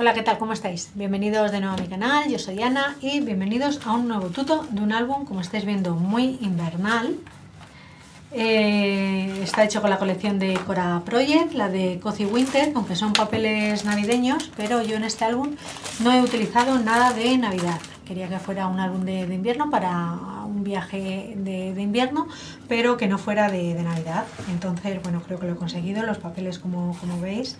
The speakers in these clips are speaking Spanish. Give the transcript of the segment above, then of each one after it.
Hola, ¿qué tal? ¿Cómo estáis? Bienvenidos de nuevo a mi canal, yo soy Ana y bienvenidos a un nuevo tuto de un álbum, como estáis viendo, muy invernal. Eh, está hecho con la colección de Cora Project, la de Cozy Winter, aunque son papeles navideños, pero yo en este álbum no he utilizado nada de Navidad. Quería que fuera un álbum de, invierno para un viaje de, invierno, pero que no fuera de, Navidad. Entonces, bueno, creo que lo he conseguido. Los papeles, como, como veis,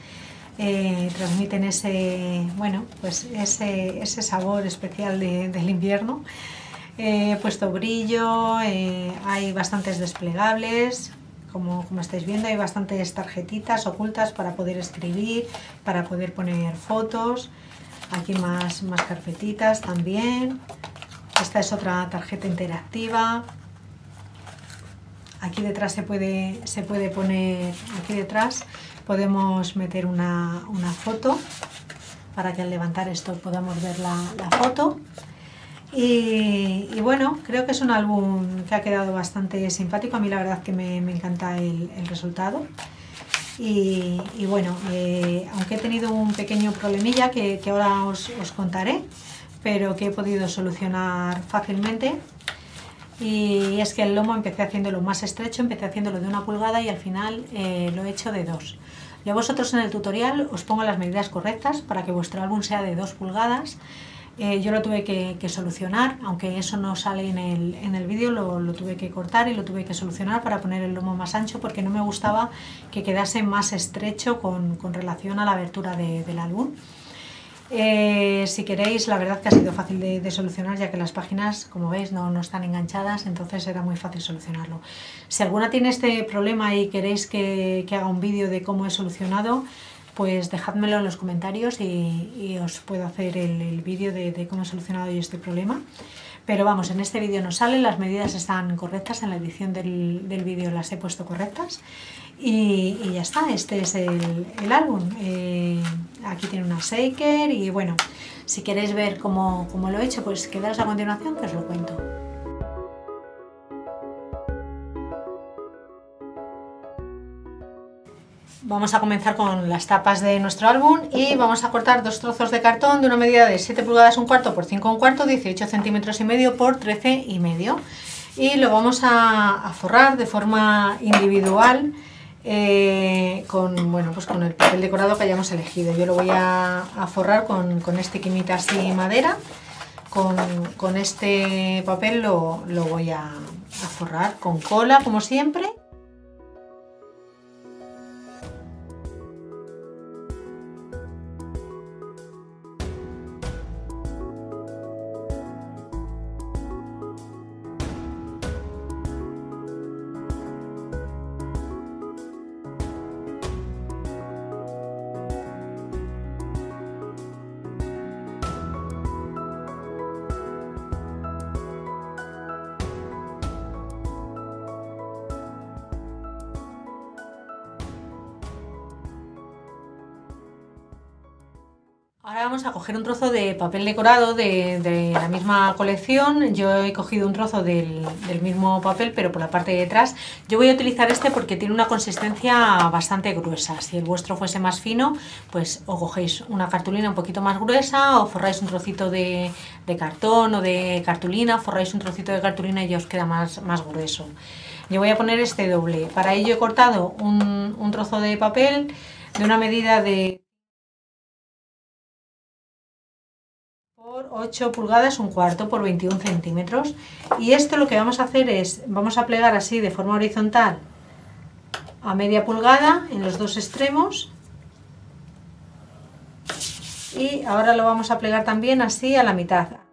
eh, transmiten ese, bueno, pues ese, ese sabor especial del invierno. He puesto brillo, eh, hay bastantes desplegables, como, como, estáis viendo hay bastantes tarjetitas ocultas para poder escribir, para poder poner fotos. Aquí más, más carpetitas también. Esta es otra tarjeta interactiva. Aquí detrás se puede, se puede poner, aquí detrás podemos meter una, foto para que al levantar esto podamos ver la, foto. Y, bueno, creo que es un álbum que ha quedado bastante simpático. A mí la verdad que me, encanta el, resultado. Y, bueno, eh, aunque he tenido un pequeño problemilla que, ahora os, contaré, pero que he podido solucionar fácilmente. Y es que el lomo empecé haciéndolo más estrecho, empecé haciéndolo de una pulgada y al final eh, lo he hecho de dos. Yo vosotros en el tutorial os pongo las medidas correctas para que vuestro álbum sea de 2 pulgadas. Eh, yo lo tuve que, solucionar, aunque eso no sale en el, en el vídeo, lo, tuve que cortar y lo tuve que solucionar para poner el lomo más ancho porque no me gustaba que quedase más estrecho con, con relación a la abertura del álbum. Eh, si queréis, la verdad que ha sido fácil de, solucionar ya que las páginas, como veis, no, están enganchadas, entonces era muy fácil solucionarlo. Si alguna tiene este problema y queréis que, haga un vídeo de cómo he solucionado, pues dejádmelo en los comentarios y, os puedo hacer el, vídeo de, cómo he solucionado yo este problema. Pero vamos, en este vídeo no sale, las medidas están correctas, en la edición del, del vídeo las he puesto correctas. Y, ya está, este es el, álbum. Eh, aquí tiene una shaker y bueno, si queréis ver cómo, lo he hecho, pues quedaos a continuación que os lo cuento. Vamos a comenzar con las tapas de nuestro álbum y vamos a cortar dos trozos de cartón de una medida de 7 pulgadas un cuarto por 5 un cuarto, 18 centímetros y medio por 13 y medio. Y lo vamos a forrar de forma individual eh, con, bueno, pues con el papel decorado que hayamos elegido. Yo lo voy a, forrar con, con, este quimita así madera. Con, este papel lo, voy a forrar con cola como siempre. Ahora vamos a coger un trozo de papel decorado de, la misma colección. Yo he cogido un trozo del, mismo papel, pero por la parte de detrás. Yo voy a utilizar este porque tiene una consistencia bastante gruesa. Si el vuestro fuese más fino, pues o cogéis una cartulina un poquito más gruesa o forráis un trocito de, cartón o de cartulina, forráis un trocito de cartulina y ya os queda más, más grueso. Yo voy a poner este doble. Para ello he cortado un, un trozo de papel de una medida de 8 pulgadas un cuarto por 21 centímetros. Y esto lo que vamos a hacer es vamos a plegar así de forma horizontal a media pulgada en los dos extremos. Y ahora lo vamos a plegar también así a la mitad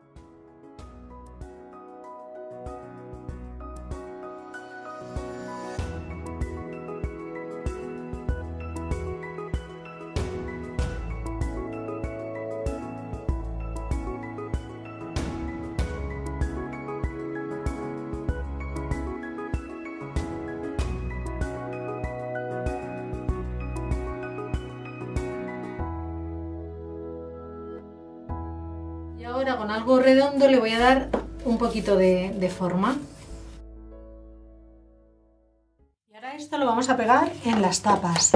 con algo redondo le voy a dar un poquito de, forma. Y ahora esto lo vamos a pegar en las tapas.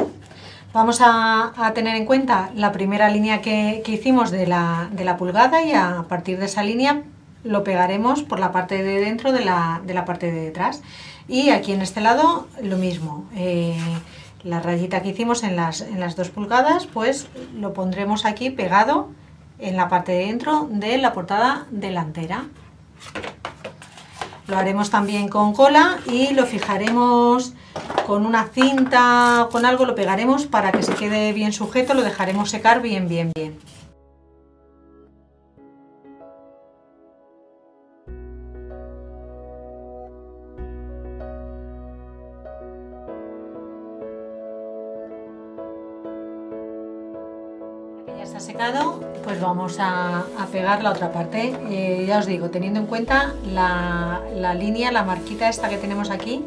Vamos a, tener en cuenta la primera línea que, hicimos de la, pulgada y a partir de esa línea lo pegaremos por la parte de dentro de la, parte de detrás. Y aquí en este lado lo mismo. Eh, la rayita que hicimos en las dos pulgadas, pues lo pondremos aquí pegado en la parte de dentro de la portada delantera. Lo haremos también con cola y lo fijaremos con una cinta con algo, lo pegaremos para que se quede bien sujeto, lo dejaremos secar bien, bien, bien. ya está secado, pues vamos a, pegar la otra parte. Eh, ya os digo, teniendo en cuenta la, la línea, la marquita esta que tenemos aquí,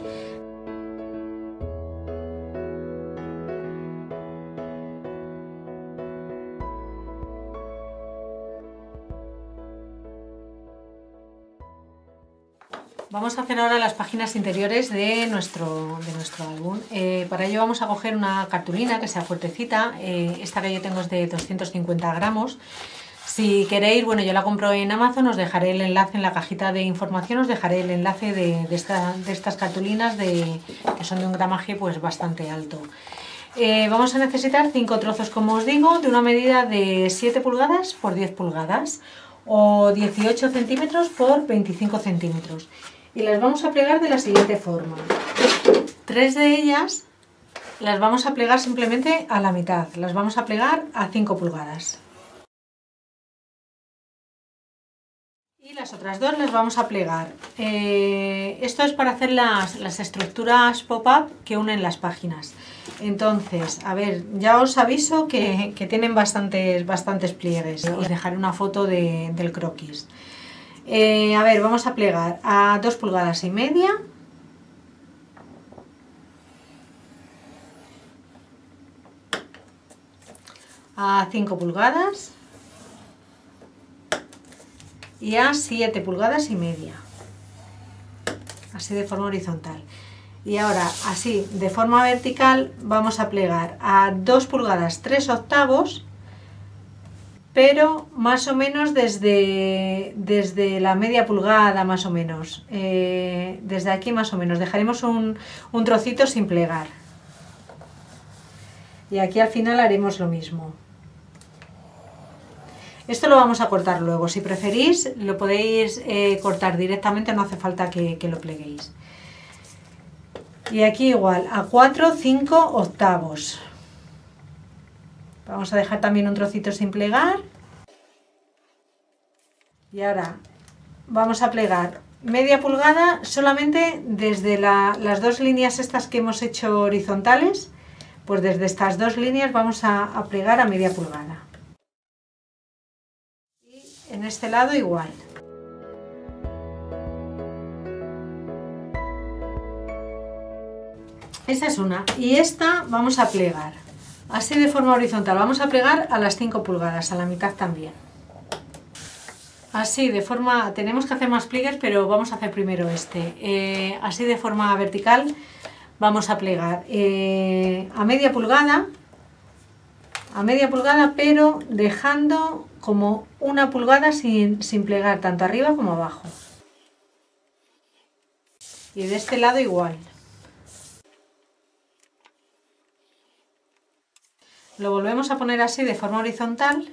Vamos a hacer ahora las páginas interiores de nuestro, de nuestro álbum. Eh, para ello vamos a coger una cartulina que sea fuertecita. Eh, esta que yo tengo es de 250 gramos. Si queréis, bueno, yo la compro en Amazon, os dejaré el enlace en la cajita de información, os dejaré el enlace de, estas cartulinas de, que son de un gramaje pues bastante alto. Eh, vamos a necesitar 5 trozos, como os digo, de una medida de 7 pulgadas por 10 pulgadas o 18 centímetros por 25 centímetros y las vamos a plegar de la siguiente forma. Tres de ellas las vamos a plegar simplemente a la mitad, las vamos a plegar a 5 pulgadas. Y las otras dos las vamos a plegar. Eh, esto es para hacer las, estructuras pop-up que unen las páginas. Entonces, a ver, ya os aviso que, tienen bastantes, bastantes pliegues. Os dejaré una foto del croquis. Eh, a ver, vamos a plegar a 2 pulgadas y media. A 5 pulgadas. Y a 7 pulgadas y media. Así de forma horizontal. Y ahora, así, de forma vertical, vamos a plegar a 2 pulgadas 3 octavos pero más o menos desde, desde la media pulgada, más o menos. Eh, desde aquí más o menos. Dejaremos un, un trocito sin plegar. Y aquí al final haremos lo mismo. Esto lo vamos a cortar luego. Si preferís, lo podéis eh, cortar directamente, no hace falta que, que, lo pleguéis. Y aquí igual, a 4, 5 octavos. Vamos a dejar también un trocito sin plegar. Y ahora vamos a plegar media pulgada solamente desde las dos líneas estas que hemos hecho horizontales. Pues desde estas dos líneas vamos a, a plegar a media pulgada. Y en este lado igual. Esa es una. Y esta vamos a plegar así de forma horizontal. Vamos a plegar a las 5 pulgadas, a la mitad también. Así, de forma... Tenemos que hacer más pliegues, pero vamos a hacer primero este. Eh, así de forma vertical vamos a plegar eh, a media pulgada, a media pulgada, pero dejando como una pulgada sin, sin plegar, tanto arriba como abajo. Y de este lado igual. Lo volvemos a poner así de forma horizontal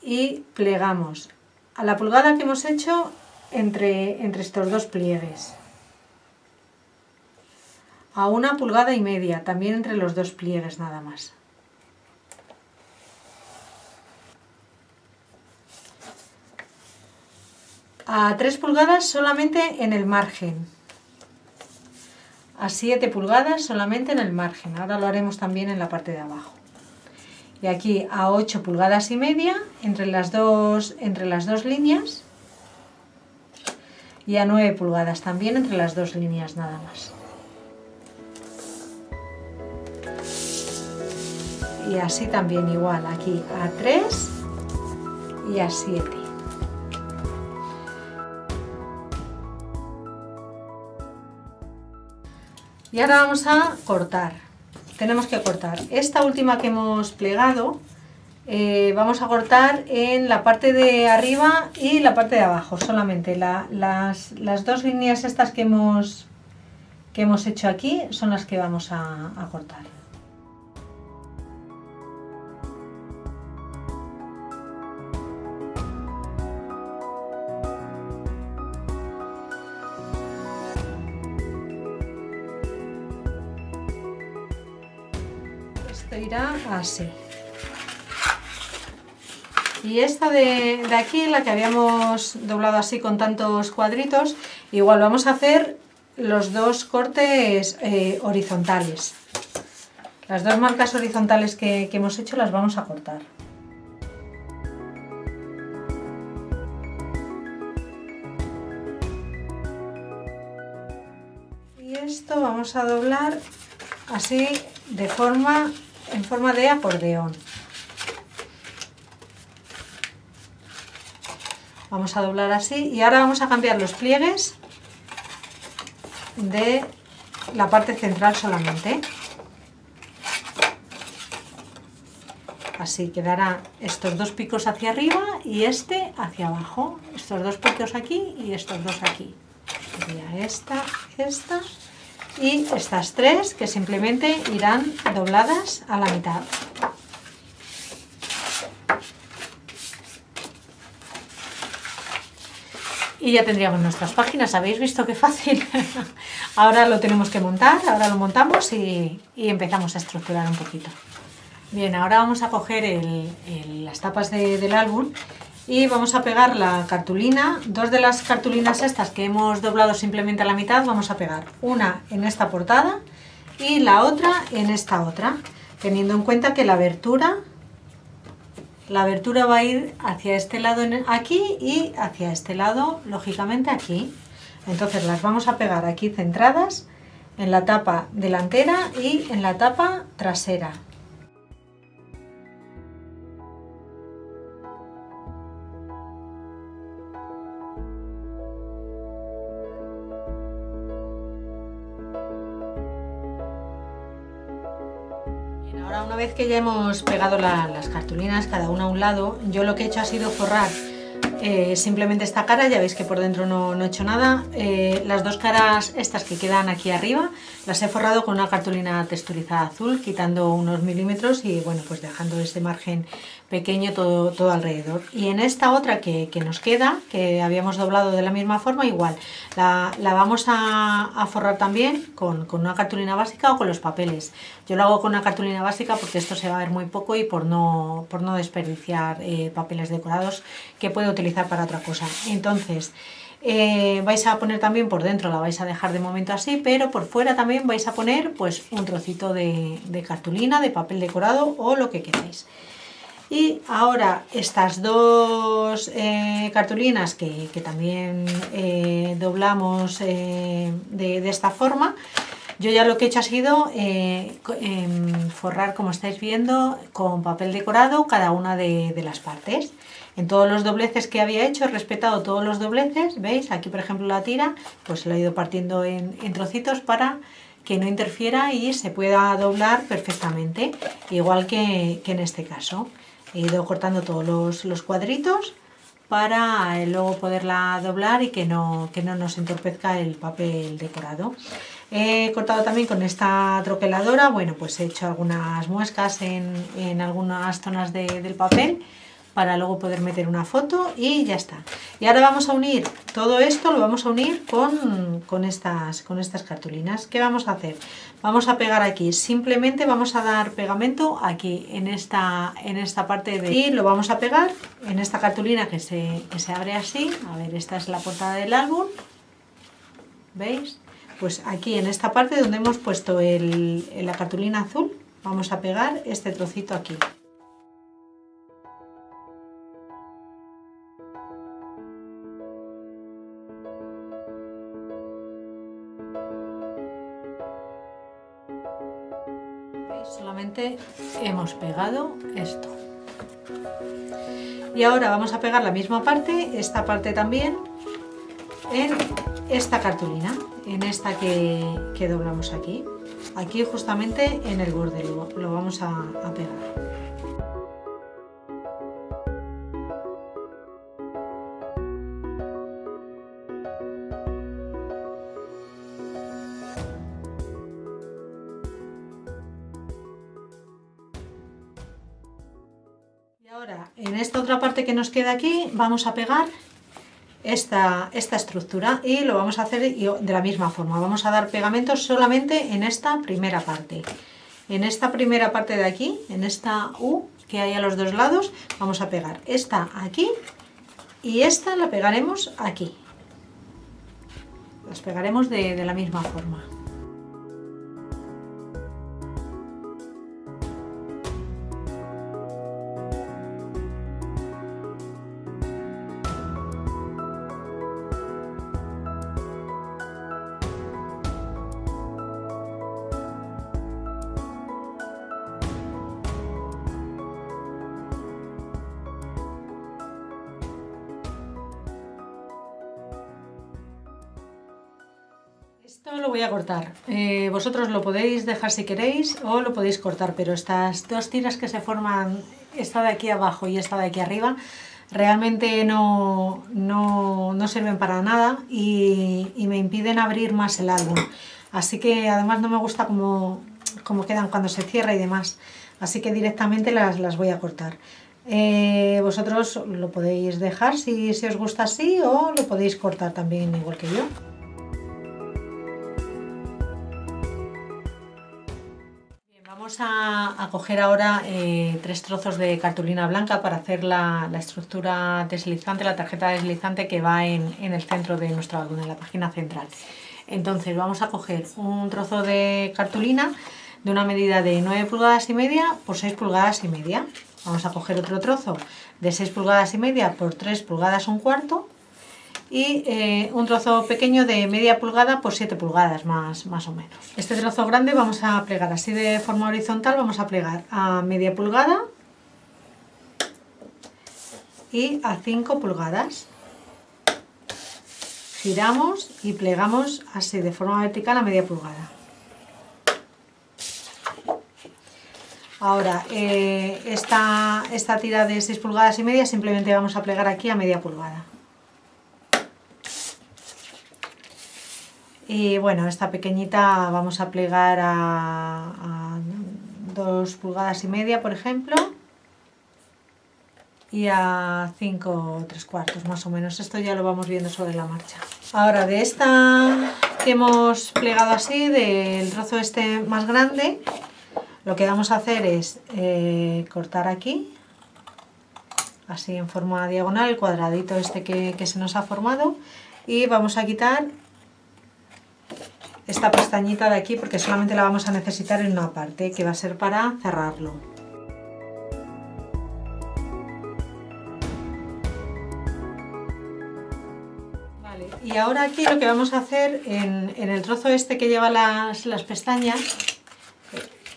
y plegamos a la pulgada que hemos hecho entre, entre estos dos pliegues. A una pulgada y media, también entre los dos pliegues nada más. A 3 pulgadas solamente en el margen a 7 pulgadas solamente en el margen. Ahora lo haremos también en la parte de abajo. Y aquí a 8 pulgadas y media entre las dos, entre las dos líneas. Y a 9 pulgadas también entre las dos líneas nada más. Y así también igual, aquí a 3 y a 7. Y ahora vamos a cortar. tenemos que cortar. Esta última que hemos plegado, eh, vamos a cortar en la parte de arriba y la parte de abajo, solamente. las, dos líneas estas que hemos, que hemos hecho aquí son las que vamos a cortar. Así. Y esta de, aquí, la que habíamos doblado así con tantos cuadritos, igual vamos a hacer los dos cortes eh, horizontales. Las dos marcas horizontales que hemos hecho las vamos a cortar. Y esto vamos a doblar así de forma en forma de acordeón. Vamos a doblar así y ahora vamos a cambiar los pliegues de la parte central solamente. Así quedarán estos dos picos hacia arriba y este hacia abajo. Estos dos picos aquí y estos dos aquí. Esta, esta y estas tres que simplemente irán dobladas a la mitad. Y ya tendríamos nuestras páginas, ¿habéis visto qué fácil? ahora lo tenemos que montar, ahora lo montamos y, empezamos a estructurar un poquito. Bien, ahora vamos a coger las tapas del álbum y vamos a pegar la cartulina, dos de las cartulinas estas que hemos doblado simplemente a la mitad, vamos a pegar una en esta portada y la otra en esta otra, teniendo en cuenta que la abertura, la abertura va a ir hacia este lado aquí y hacia este lado, lógicamente aquí. Entonces las vamos a pegar aquí centradas en la tapa delantera y en la tapa trasera. Que ya hemos pegado las cartulinas cada una a un lado, yo lo que he hecho ha sido forrar eh, simplemente esta cara, ya veis que por dentro no, he hecho nada. Eh, las dos caras estas que quedan aquí arriba las he forrado con una cartulina texturizada azul, quitando unos milímetros y bueno, pues dejando ese margen pequeño todo, todo alrededor. Y en esta otra que, nos queda, que habíamos doblado de la misma forma, igual, la, vamos a, forrar también con, una cartulina básica o con los papeles. Yo lo hago con una cartulina básica porque esto se va a ver muy poco y por no, por no desperdiciar eh, papeles decorados que puede utilizar para otra cosa. Entonces, eh, vais a poner también por dentro, la vais a dejar de momento así, pero por fuera también vais a poner pues un trocito de, cartulina, de papel decorado o lo que queráis. Y ahora estas dos eh, cartulinas que, también eh, doblamos de, esta forma, yo ya lo que he hecho ha sido em, forrar, como estáis viendo, con papel decorado cada una de las partes. En todos los dobleces que había hecho he respetado todos los dobleces, ¿veis? Aquí por ejemplo la tira, pues lo he ido partiendo en, trocitos para que no interfiera y se pueda doblar perfectamente, igual que, en este caso. He ido cortando todos los, cuadritos para eh, luego poderla doblar y que no, que no nos entorpezca el papel decorado. He cortado también con esta troqueladora, bueno pues he hecho algunas muescas en, algunas zonas del papel para luego poder meter una foto y ya está. Y ahora vamos a unir todo esto, lo vamos a unir con, estas, con estas cartulinas. ¿Qué vamos a hacer? Vamos a pegar aquí, simplemente vamos a dar pegamento aquí en esta, en esta parte de... Y lo vamos a pegar en esta cartulina que se, se abre así. A ver, esta es la portada del álbum. ¿Veis? Pues aquí en esta parte donde hemos puesto la cartulina azul, vamos a pegar este trocito aquí. Solamente hemos pegado esto y ahora vamos a pegar la misma parte esta parte también en esta cartulina en esta que, doblamos aquí aquí justamente en el borde, lo, vamos a pegar. Que nos queda aquí vamos a pegar esta, esta estructura y lo vamos a hacer de la misma forma. Vamos a dar pegamento solamente en esta primera parte. En esta primera parte de aquí, en esta U que hay a los dos lados, vamos a pegar esta aquí y esta la pegaremos aquí. Las pegaremos de la misma forma. Esto lo voy a cortar. Eh, vosotros lo podéis dejar si queréis o lo podéis cortar, pero estas dos tiras que se forman, esta de aquí abajo y esta de aquí arriba, realmente no, no, sirven para nada y, me impiden abrir más el álbum. Así que además no me gusta cómo, quedan cuando se cierra y demás. Así que directamente las, las voy a cortar. Eh, vosotros lo podéis dejar si, si os gusta así o lo podéis cortar también igual que yo. A, coger ahora eh, tres trozos de cartulina blanca para hacer la, estructura deslizante, la tarjeta deslizante que va en, el centro de nuestro álbum, en la página central. Entonces vamos a coger un trozo de cartulina de una medida de 9 pulgadas y media por 6 pulgadas y media. Vamos a coger otro trozo de 6 pulgadas y media por 3 pulgadas un cuarto y eh, un trozo pequeño de media pulgada por 7 pulgadas más, más o menos. Este trozo grande vamos a plegar así de forma horizontal, vamos a plegar a media pulgada y a 5 pulgadas. Giramos y plegamos así de forma vertical a media pulgada. Ahora, eh, esta, esta tira de 6 pulgadas y media simplemente vamos a plegar aquí a media pulgada. Y bueno, esta pequeñita vamos a plegar a, 2 pulgadas y media, por ejemplo. Y a 5 tres cuartos, más o menos. Esto ya lo vamos viendo sobre la marcha. Ahora, de esta que hemos plegado así, del trozo este más grande, lo que vamos a hacer es eh, cortar aquí, así en forma diagonal, el cuadradito este que, que se nos ha formado. Y vamos a quitar esta pestañita de aquí porque solamente la vamos a necesitar en una parte que va a ser para cerrarlo. y ahora aquí lo que vamos a hacer en, el trozo este que lleva las, las pestañas,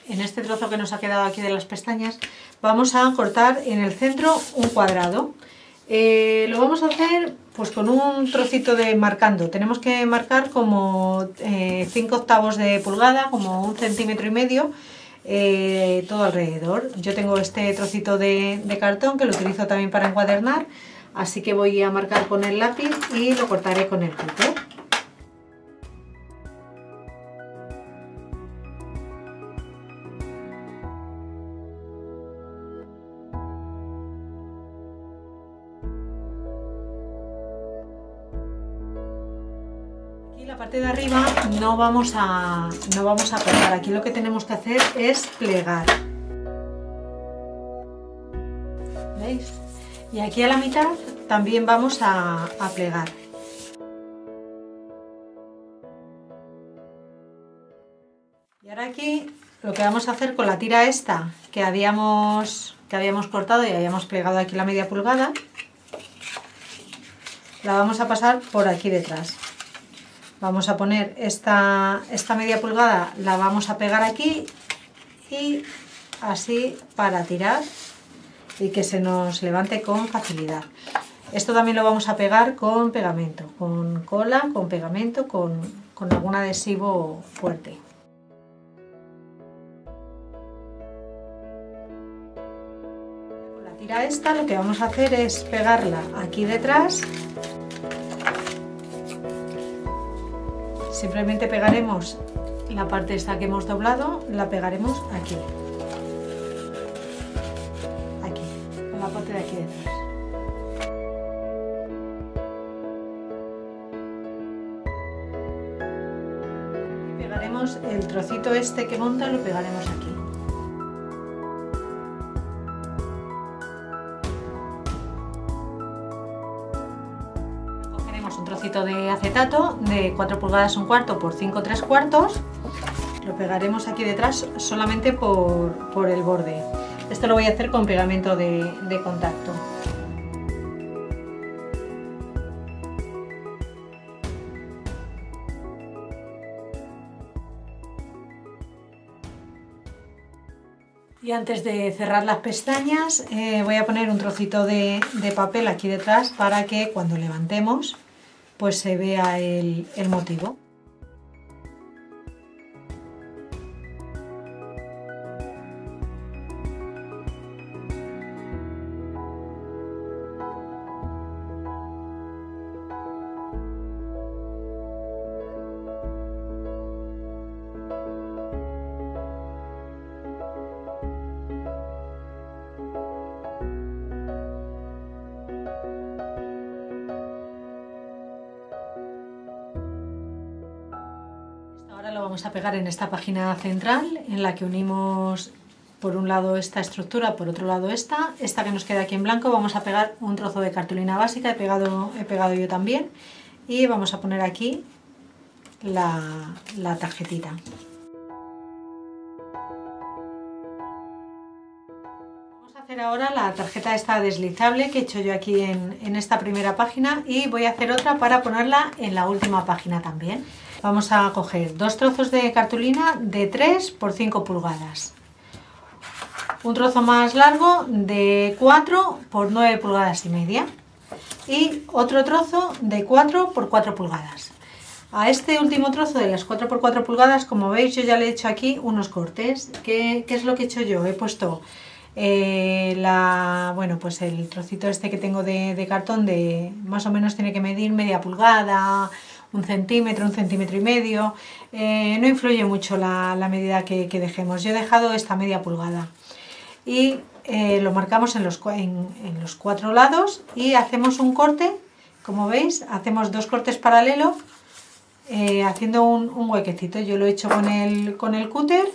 en este trozo que nos ha quedado aquí de las pestañas, vamos a cortar en el centro un cuadrado. Eh, lo vamos a hacer pues con un trocito de marcando. Tenemos que marcar como 5 eh, octavos de pulgada, como un centímetro y medio, eh, todo alrededor. Yo tengo este trocito de, cartón que lo utilizo también para encuadernar, así que voy a marcar con el lápiz y lo cortaré con el cúter. De arriba no vamos a no vamos a cortar aquí lo que tenemos que hacer es plegar. ¿veis? y aquí a la mitad también vamos a, plegar. Y ahora aquí lo que vamos a hacer con la tira esta que habíamos que habíamos cortado y habíamos plegado aquí la media pulgada la vamos a pasar por aquí detrás Vamos a poner esta, esta media pulgada, la vamos a pegar aquí y así para tirar y que se nos levante con facilidad. Esto también lo vamos a pegar con pegamento, con cola, con pegamento, con, con algún adhesivo fuerte. La tira esta lo que vamos a hacer es pegarla aquí detrás Simplemente pegaremos la parte esta que hemos doblado, la pegaremos aquí. Aquí, en la parte de aquí detrás. Y pegaremos el trocito este que monta, lo pegaremos aquí. De acetato de 4 pulgadas un cuarto por 5 3 cuartos lo pegaremos aquí detrás solamente por, el borde. Esto lo voy a hacer con pegamento de, de contacto. Y antes de cerrar las pestañas eh, voy a poner un trocito de, de, papel aquí detrás para que cuando levantemos pues se vea el, el motivo. En esta página central en la que unimos por un lado esta estructura, por otro lado esta. Esta que nos queda aquí en blanco vamos a pegar un trozo de cartulina básica, he pegado, he pegado yo también. Y vamos a poner aquí la, tarjetita. Vamos a hacer ahora la tarjeta esta deslizable que he hecho yo aquí en esta primera página y voy a hacer otra para ponerla en la última página también. Vamos a coger dos trozos de cartulina de 3 por 5 pulgadas. Un trozo más largo de 4 por 9 pulgadas y media. Y otro trozo de 4 por 4 pulgadas. A este último trozo de las 4 por 4 pulgadas, como veis, yo ya le he hecho aquí unos cortes. ¿Qué, es lo que he hecho yo? He puesto eh, la, bueno, pues el trocito este que tengo de, de cartón de más o menos tiene que medir media pulgada, un centímetro, un centímetro y medio. Eh, no influye mucho la, medida que, dejemos. Yo he dejado esta media pulgada. Y eh, lo marcamos en los, en, los cuatro lados y hacemos un corte. Como veis, hacemos dos cortes paralelos eh, haciendo un, huequecito. Yo lo he hecho con el, con el cúter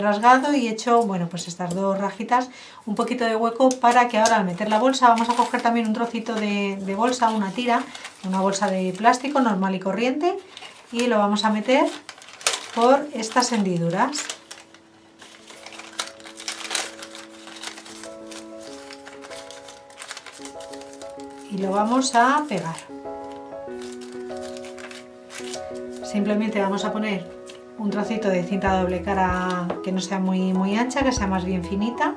rasgado y he hecho, bueno, pues estas dos rajitas, un poquito de hueco para que ahora al meter la bolsa vamos a coger también un trocito de, de bolsa, una tira, una bolsa de plástico normal y corriente y lo vamos a meter por estas hendiduras. Y lo vamos a pegar. Simplemente vamos a poner un trocito de cinta doble cara que no sea muy, muy ancha, que sea más bien finita.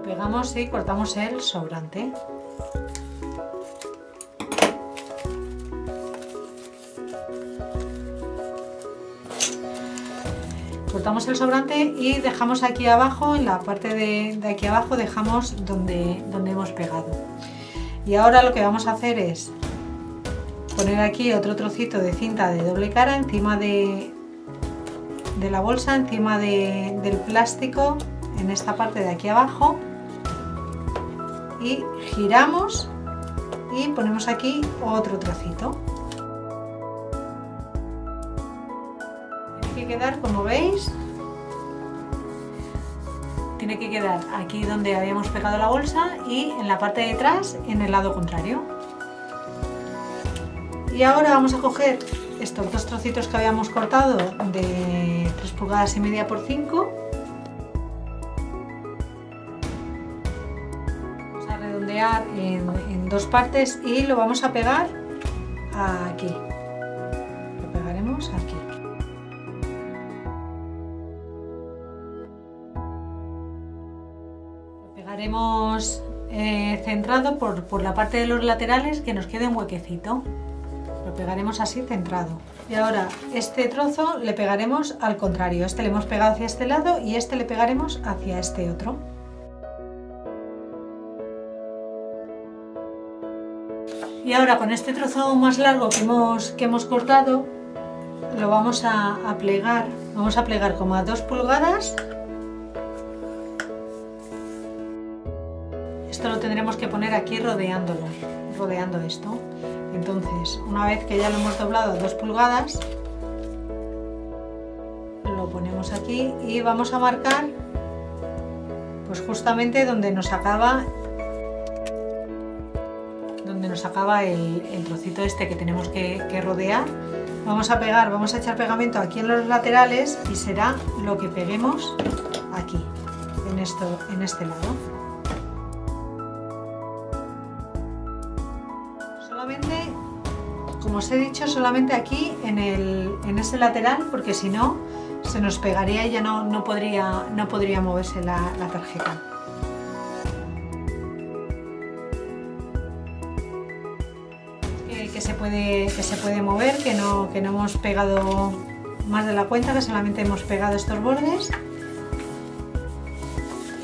Pegamos y cortamos el sobrante. Cortamos el sobrante y dejamos aquí abajo, en la parte de, aquí abajo, dejamos donde, donde hemos pegado. Y ahora lo que vamos a hacer es poner aquí otro trocito de cinta de doble cara encima de, de la bolsa, encima del plástico, en esta parte de aquí abajo y giramos y ponemos aquí otro trocito. Tiene que quedar, como veis, tiene que quedar aquí donde habíamos pegado la bolsa y en la parte de atrás en el lado contrario. Y ahora vamos a coger estos dos trocitos que habíamos cortado de 3 pulgadas y media por 5 en, dos partes y lo vamos a pegar aquí. Lo pegaremos aquí. Lo pegaremos eh, centrado por, por, la parte de los laterales que nos quede un huequecito. Lo pegaremos así centrado. Y ahora este trozo le pegaremos al contrario. Este le hemos pegado hacia este lado y este le pegaremos hacia este otro. Y ahora con este trozo más largo que hemos, que hemos cortado, lo vamos a, plegar. Vamos a plegar como a 2 pulgadas. Esto lo tendremos que poner aquí rodeándolo, rodeando esto. Entonces, una vez que ya lo hemos doblado a 2 pulgadas, lo ponemos aquí y vamos a marcar pues justamente donde nos acaba nos acaba el, trocito este que tenemos que, rodear vamos a pegar, vamos a echar pegamento aquí en los laterales y será lo que peguemos aquí, en, esto, en este lado. Solamente, como os he dicho, solamente aquí en, el, en ese lateral, porque si no se nos pegaría y ya no, no, podría, no podría moverse la tarjeta. Puede, que se puede mover, que no, que no hemos pegado más de la cuenta, que solamente hemos pegado estos bordes.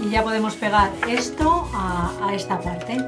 Y ya podemos pegar esto a, a esta parte.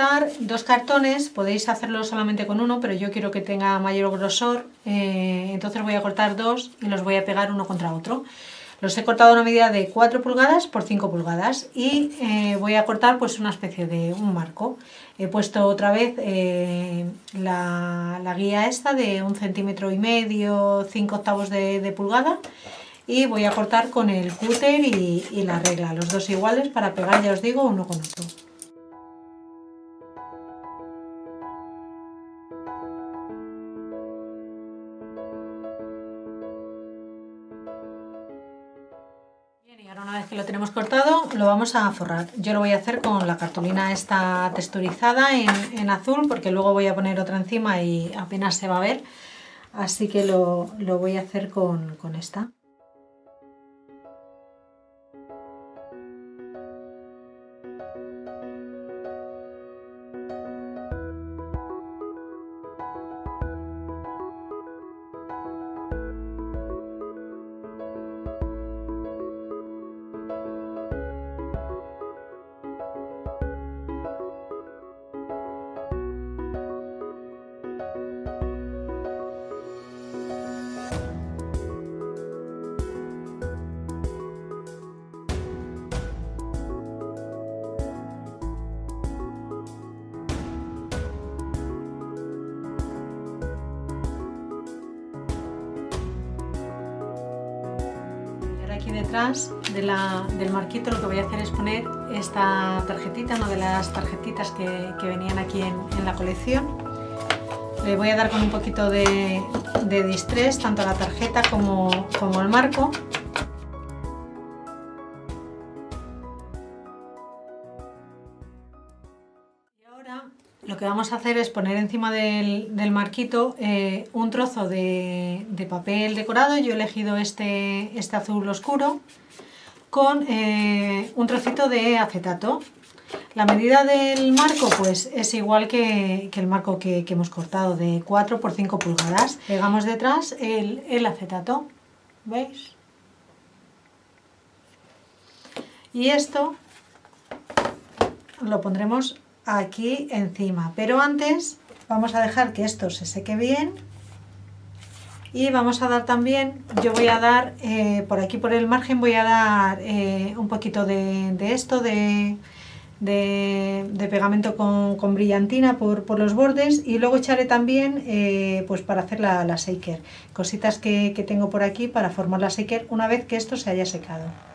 Cortar dos cartones, podéis hacerlo solamente con uno, pero yo quiero que tenga mayor grosor, eh, entonces voy a cortar dos y los voy a pegar uno contra otro. Los he cortado a una medida de 4 pulgadas por 5 pulgadas y eh, voy a cortar pues una especie de un marco. He puesto otra vez eh, la, guía esta de un centímetro y medio, 5 octavos de, pulgada y voy a cortar con el cúter y, y la regla, los dos iguales para pegar, ya os digo, uno con otro. Tenemos cortado, lo vamos a forrar. Yo lo voy a hacer con la cartulina esta texturizada en, azul, porque luego voy a poner otra encima y apenas se va a ver. Así que lo, voy a hacer con, con esta. Lo que voy a hacer es poner esta tarjetita, una de las tarjetitas que, venían aquí en, la colección. Le voy a dar con un poquito de, de distress, tanto a la tarjeta como, como al marco. lo que vamos a hacer es poner encima del, marquito eh, un trozo de, papel decorado, yo he elegido este, este azul oscuro, con eh, un trocito de acetato. La medida del marco pues es igual que, el marco que, hemos cortado, de 4 por 5 pulgadas. Pegamos detrás el, el acetato, ¿veis? Y esto lo pondremos aquí encima. Pero antes vamos a dejar que esto se seque bien y vamos a dar también, yo voy a dar eh, por aquí por el margen voy a dar eh, un poquito de, esto, de, de, pegamento con, brillantina por, los bordes y luego echaré también eh, pues para hacer la, la shaker, cositas que, que tengo por aquí para formar la shaker una vez que esto se haya secado.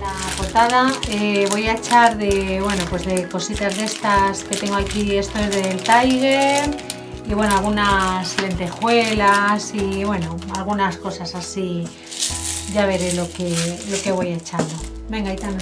La portada eh, voy a echar de, bueno, pues de cositas de estas que tengo aquí, esto es del Tiger y bueno, algunas lentejuelas y bueno, algunas cosas así, ya veré lo que, lo que voy echando. Venga, Itana.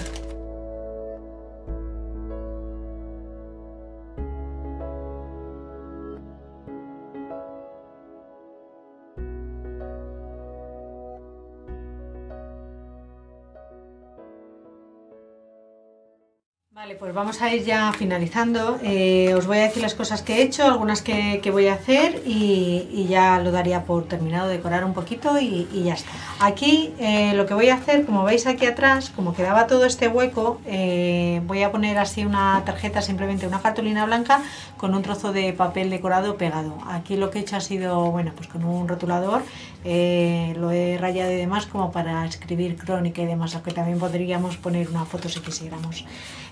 Vamos a ir ya finalizando. Eh, os voy a decir las cosas que he hecho, algunas que, voy a hacer y, ya lo daría por terminado, decorar un poquito y, ya está. Aquí eh, lo que voy a hacer, como veis aquí atrás, como quedaba todo este hueco, eh, voy a poner así una tarjeta, simplemente una cartulina blanca con un trozo de papel decorado pegado. Aquí lo que he hecho ha sido, bueno, pues con un rotulador, lo he rayado y demás como para escribir crónica y demás, aunque también podríamos poner una foto si quisiéramos.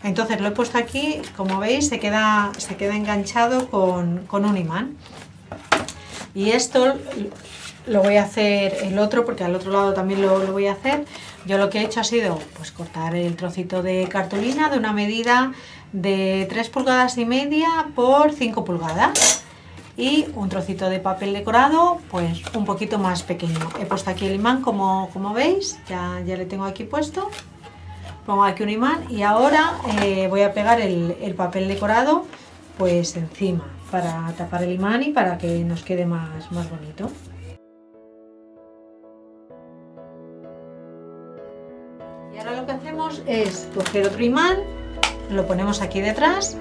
Entonces lo puesto aquí, como veis se queda, se queda enganchado con, un imán. Y esto lo voy a hacer el otro, porque al otro lado también lo, voy a hacer. Yo lo que he hecho ha sido pues, cortar el trocito de cartulina de una medida de 3 pulgadas y media por 5 pulgadas y un trocito de papel decorado pues un poquito más pequeño. He puesto aquí el imán como, como veis, ya, ya le tengo aquí puesto pongo aquí un imán y ahora eh, voy a pegar el, papel decorado pues encima para tapar el imán y para que nos quede más, más bonito. Y ahora lo que hacemos es coger otro imán, lo ponemos aquí detrás,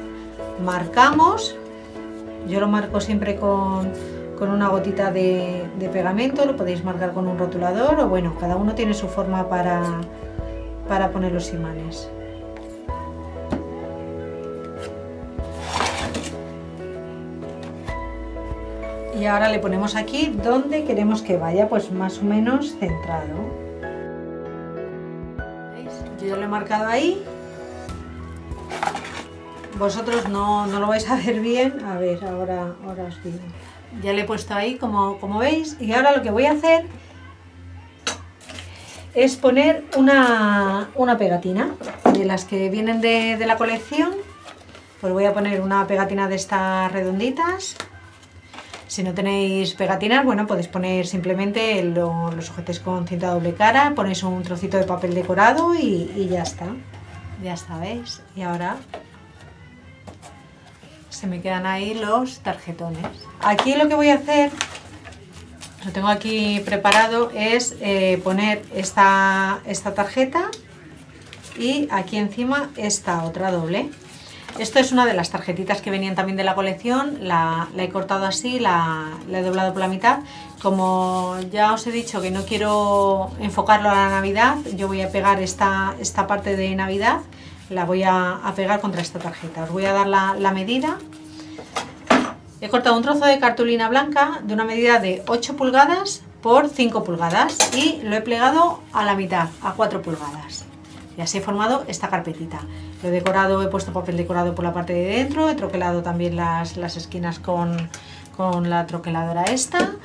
marcamos, yo lo marco siempre con, una gotita de pegamento, lo podéis marcar con un rotulador o bueno, cada uno tiene su forma para, para poner los imanes. Y ahora le ponemos aquí donde queremos que vaya, pues más o menos centrado. Yo ya lo he marcado ahí. Vosotros no, lo vais a ver bien. A ver, ahora, ahora os digo. Ya le he puesto ahí como, como veis. Y ahora lo que voy a hacer es poner una, pegatina de las que vienen de, la colección. Pues voy a poner una pegatina de estas redonditas. Si no tenéis pegatinas, bueno, podéis poner simplemente los sujetes con cinta doble cara, ponéis un trocito de papel decorado y, y ya está. Ya sabéis. Y ahora se me quedan ahí los tarjetones. Aquí lo que voy a hacer lo tengo aquí preparado es eh, poner esta, esta tarjeta y aquí encima esta otra doble. Esto es una de las tarjetitas que venían también de la colección, la, he cortado así, la, he doblado por la mitad. Como ya os he dicho que no quiero enfocarlo a la Navidad, yo voy a pegar esta, esta parte de Navidad, la voy a, pegar contra esta tarjeta. Os voy a dar la, la medida He cortado un trozo de cartulina blanca de una medida de 8 pulgadas por 5 pulgadas y lo he plegado a la mitad, a 4 pulgadas. Y así he formado esta carpetita. Lo he decorado, he puesto papel decorado por la parte de dentro, he troquelado también las, esquinas con, con la troqueladora esta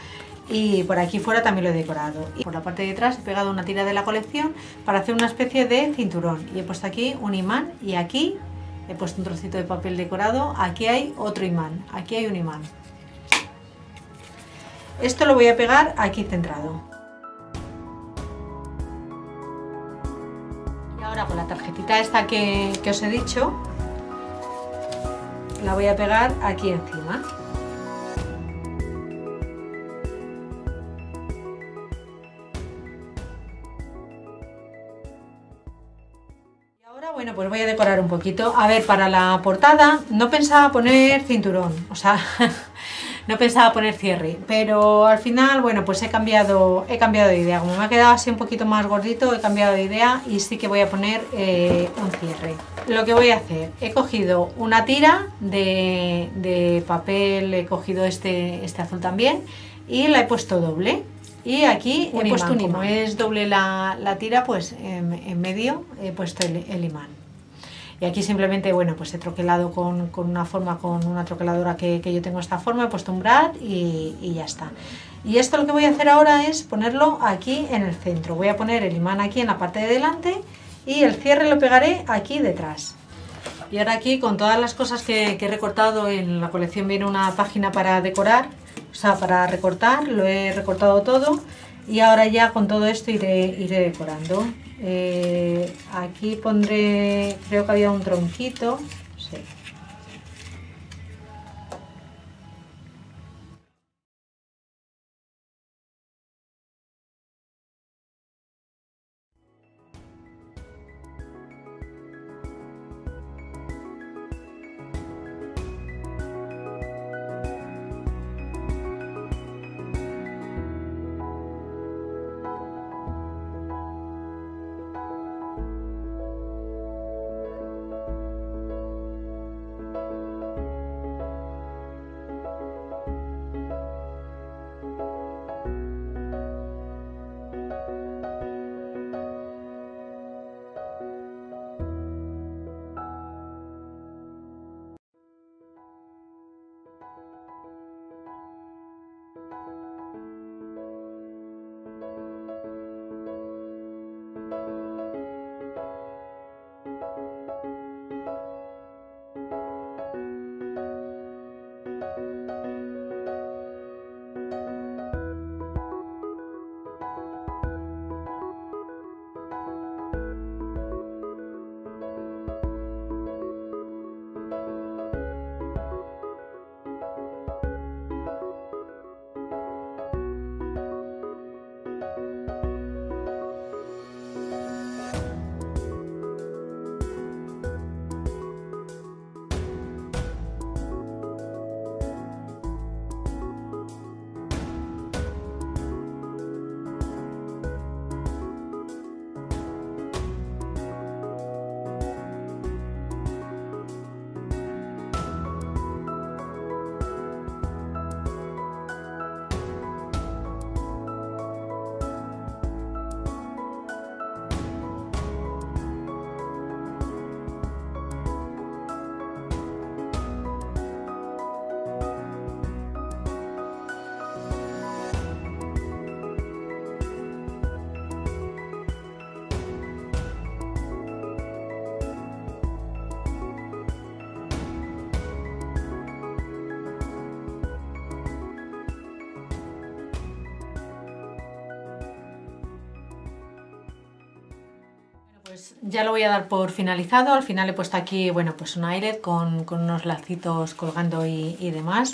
y por aquí fuera también lo he decorado. Y por la parte de atrás he pegado una tira de la colección para hacer una especie de cinturón y he puesto aquí un imán y aquí he puesto un trocito de papel decorado, aquí hay otro imán, aquí hay un imán. Esto lo voy a pegar aquí centrado. Y ahora con la tarjetita esta que, os he dicho, la voy a pegar aquí encima. Bueno, pues voy a decorar un poquito. A ver, para la portada no pensaba poner cinturón, o sea, no pensaba poner cierre, pero al final, bueno, pues he cambiado, he cambiado de idea. Como me ha quedado así un poquito más gordito, he cambiado de idea y sí que voy a poner eh, un cierre. Lo que voy a hacer, he cogido una tira de, papel, he cogido este, este azul también y la he puesto doble. Y aquí he puesto un imán. Como es doble la, tira, pues en, medio he puesto el, imán. Y aquí simplemente, bueno, pues he troquelado con, una forma, con una troqueladora que, yo tengo esta forma, he puesto un brad y, y, ya está. Y esto lo que voy a hacer ahora es ponerlo aquí en el centro. Voy a poner el imán aquí en la parte de delante y el cierre lo pegaré aquí detrás. Y ahora aquí con todas las cosas que, he recortado, en la colección viene una página para decorar, o sea, para recortar, lo he recortado todo y ahora ya con todo esto iré, iré decorando. Eh, aquí pondré, creo que había un tronquito, ya lo voy a dar por finalizado. Al final he puesto aquí, bueno, pues un aire con, unos lacitos colgando y, demás.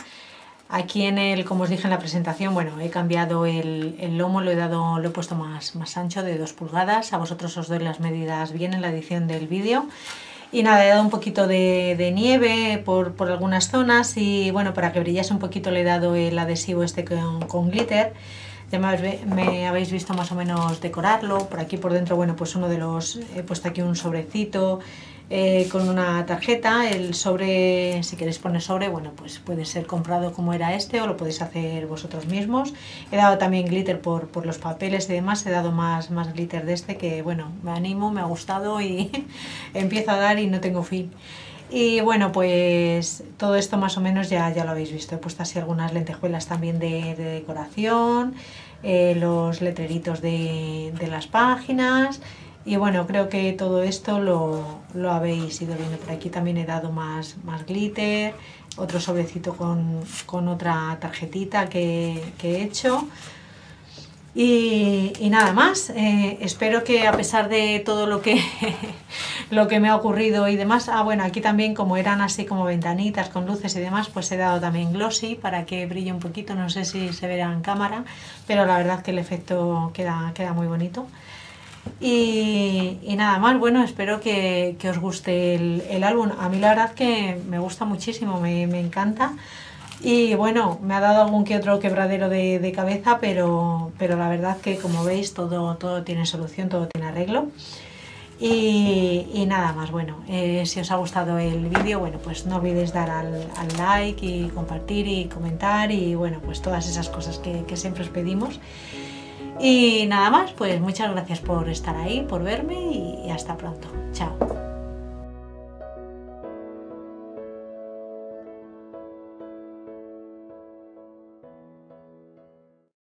Aquí en el, como os dije en la presentación, bueno, he cambiado el, lomo, lo he dado, lo he puesto más, más ancho de 2 pulgadas. A vosotros os doy las medidas bien en la edición del vídeo. Y nada, he dado un poquito de, nieve por, algunas zonas y bueno, para que brillase un poquito le he dado el adhesivo este con, con glitter. Ya me, habéis visto más o menos decorarlo. Por aquí por dentro, bueno, pues uno de los... He puesto aquí un sobrecito eh, con una tarjeta. El sobre, si queréis poner sobre, bueno, pues puede ser comprado como era este o lo podéis hacer vosotros mismos. He dado también glitter por, por los papeles y demás. He dado más, más glitter de este que, bueno, me animo, me ha gustado y empiezo a dar y no tengo fin. Y bueno, pues todo esto más o menos ya, ya lo habéis visto. He puesto así algunas lentejuelas también de, decoración, eh, los letreritos de, las páginas. Y bueno, creo que todo esto lo, habéis ido viendo. Por aquí también he dado más, más glitter, otro sobrecito con, otra tarjetita que, que he hecho. Y, nada más, eh, espero que a pesar de todo lo que, lo que me ha ocurrido y demás, ah bueno, aquí también como eran así como ventanitas con luces y demás, pues he dado también glossy para que brille un poquito, no sé si se verá en cámara, pero la verdad que el efecto queda, queda muy bonito. Y, nada más, bueno, espero que, os guste el, álbum. A mí la verdad que me gusta muchísimo, me, me encanta. Y bueno, me ha dado algún que otro quebradero de, cabeza, pero, pero, la verdad que como veis todo, todo tiene solución, todo tiene arreglo. Y, nada más, bueno, eh, si os ha gustado el vídeo, bueno, pues no olvidéis dar al, like y compartir y comentar y bueno, pues todas esas cosas que, que siempre os pedimos. Y nada más, pues muchas gracias por estar ahí, por verme y hasta pronto. Chao.